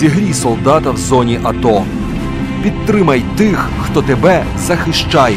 Зігрій солдата в зоні АТО. Підтримай тих, хто тебе захищає.